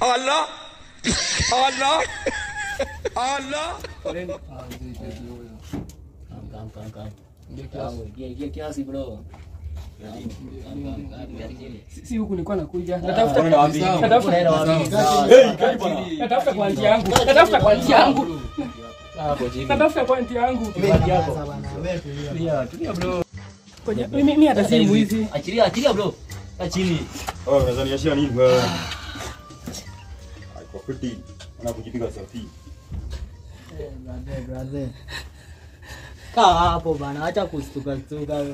Allah. Allah. Allah. Si- si huku nilikuwa nakuja. Natafuta wapi? natafuta kwa nti yangu. Natafuta kwa nti yangu. Natafuta kwa nti yangu. Mimi hata simu hizi. Achilia, achilia bro. Kaa chini. Oh, unaweza niashia nini wewe? Kujipiga selfie. kaa hapo bana acha kustuka stuka.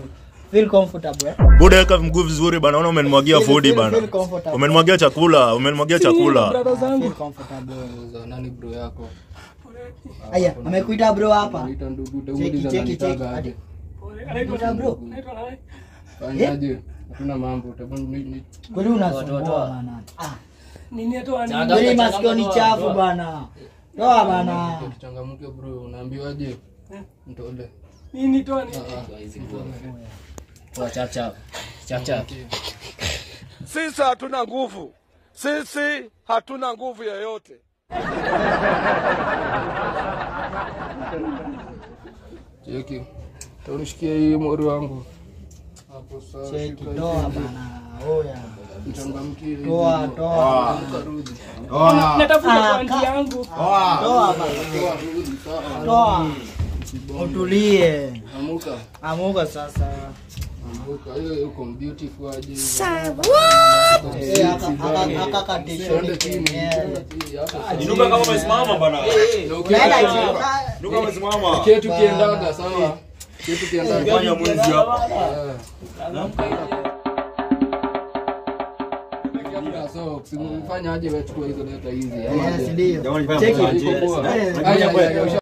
Feel comfortable eh? Buda weka mguu vizuri bana, naona umenimwagia fudi bana. Umenimwagia chakula, umenimwagia chakula. brother zangu. Feel comfortable nani bro yako? Aya amekuita bro hapa. Cheki cheki cheki. anaitwa bro. anaitwa nani? Fanyaje? Hatuna mambo kweli unasumbua bana. Ah nini atoa nini masikio ni chafu bana. Toa bana. changamke bro? Unaambiwaje? Mtole. Nini toa nini. Poa, chap, chap. Chap, chap. Sisi hatuna nguvu, sisi hatuna nguvu yoyote. cheki taunishikia hii mori wangu. Hapo sawa cheki toa cheki. bana. Oya toa toa. Natafuta kwa nti ka- yangu. Toa. Toa, toa. Utulie. Amuka. Amuka sasa. Amuka. Hiyo uko beautiful aje. Kenyewe. kama umesimama bana. Umesimama. kiendaga sawa? Kiendaga. Fanya hapa. Mfanya aje wechukua hizo leta hizi. Yes, ndio. Jamani fanya